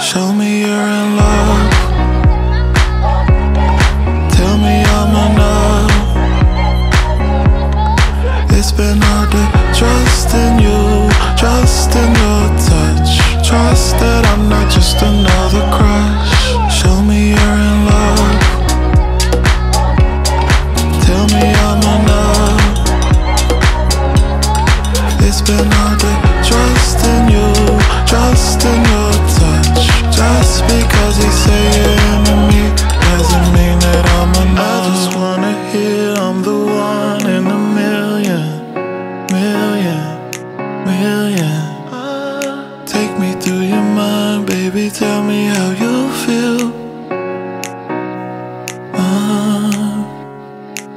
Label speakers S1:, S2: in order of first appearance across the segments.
S1: Show me you're in love. Tell me I'm enough. It's been hard to trust in you, trust in your touch. Trust that I'm not just another crush. Show me you're in love. Tell me I'm enough. It's been hard Tell me how you feel. Uh,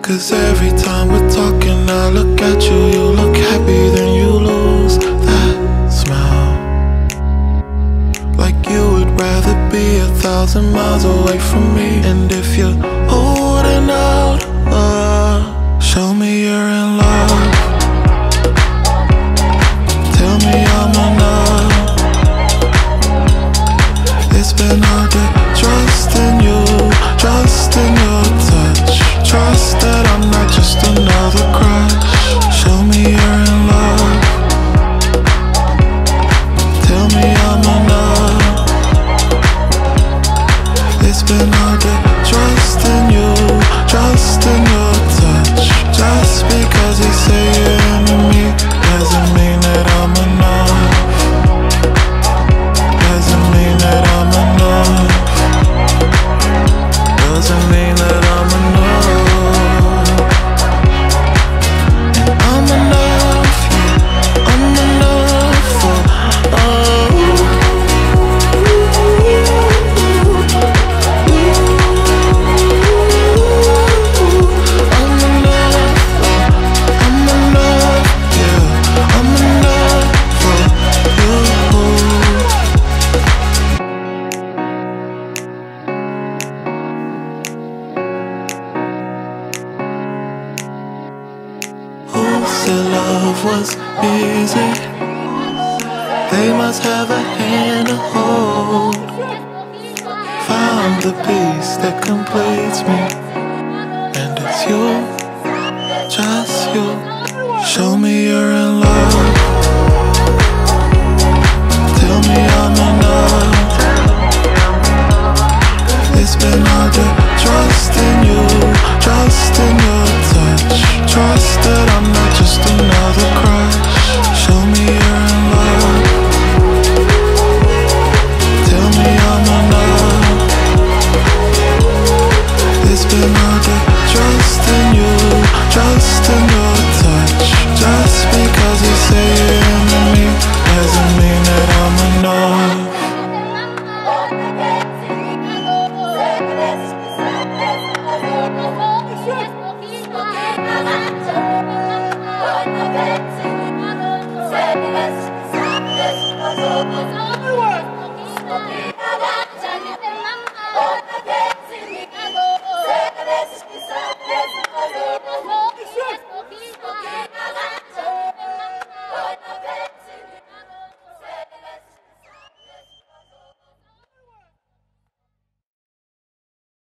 S1: Cause every time we're talking, I look at you, you look happy, then you lose that smile. Like you would rather be a thousand miles away from me. And if you're holding out, It's been hard to trust in you, trust in your touch, trust that I'm not just another crush. Tell me you're in love. Tell me I'm enough. It's been a day, trusting you, life was easy. They must have a hand to hold. Found the peace that completes me. And it's you, just you. Show me you're in love. Tell me I'm enough It's been hard to trust in you, trust in you. Trust that I'm not just another crush. Show me you're in love. Tell me I'm enough. It's been Trust in you, trust in you Stop it!